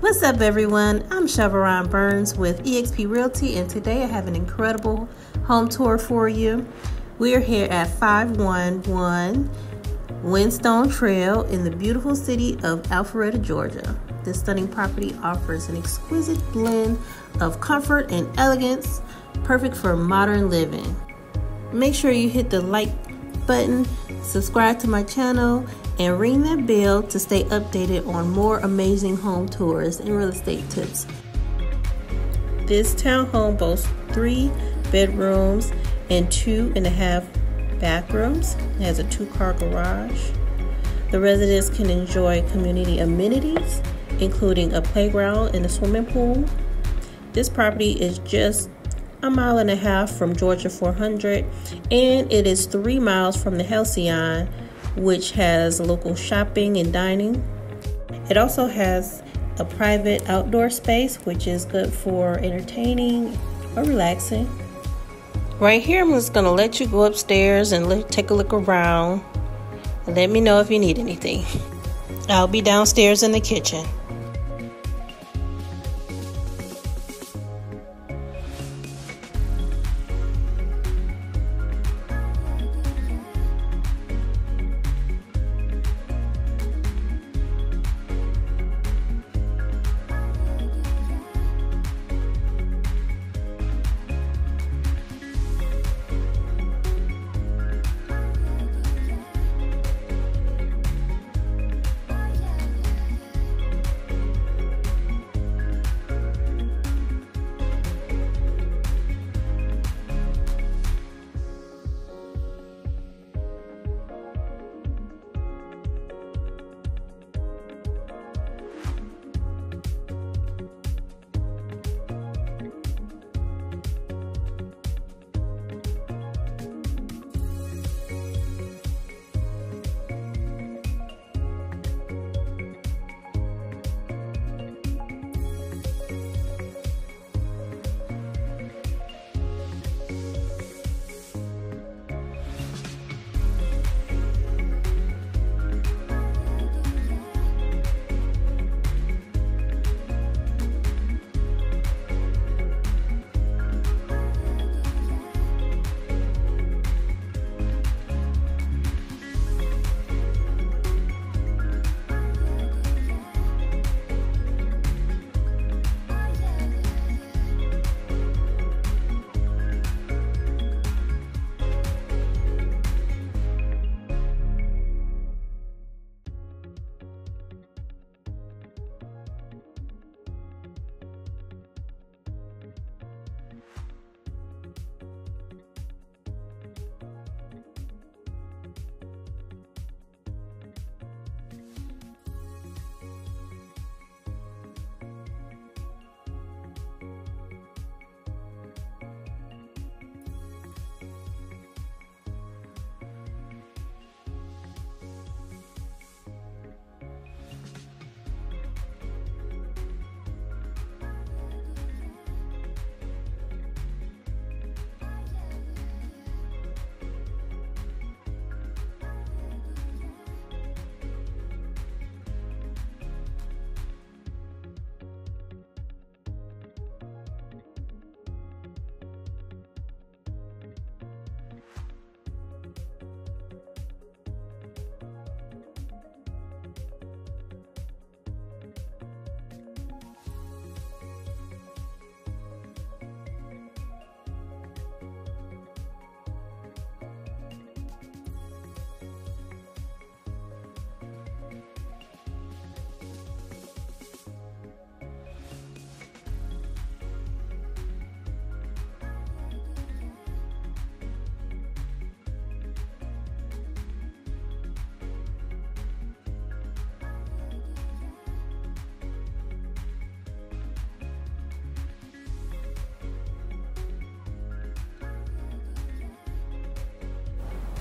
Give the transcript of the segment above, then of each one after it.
What's up, everyone? I'm Chevaron Burns with eXp Realty, and today I have an incredible home tour for you. We're here at 511 Windstone Trail in the beautiful city of Alpharetta, Georgia. This stunning property offers an exquisite blend of comfort and elegance, perfect for modern living. Make sure you hit the like button, subscribe to my channel, and ring that bell to stay updated on more amazing home tours and real estate tips. This townhome boasts three bedrooms and two and a half bathrooms. It has a two car garage. The residents can enjoy community amenities, including a playground and a swimming pool. This property is just a mile and a half from Georgia 400 and it is three miles from the Halcyon which has local shopping and dining. It also has a private outdoor space, which is good for entertaining or relaxing. Right here, I'm just to let you go upstairs and take a look around. And let me know if you need anything. I'll be downstairs in the kitchen.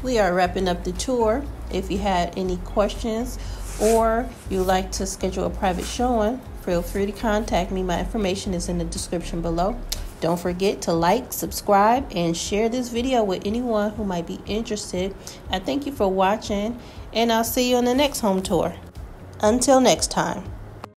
We are wrapping up the tour. If you had any questions or you'd like to schedule a private showing, feel free to contact me. My information is in the description below. Don't forget to like, subscribe, and share this video with anyone who might be interested. I thank you for watching, and I'll see you on the next home tour. Until next time.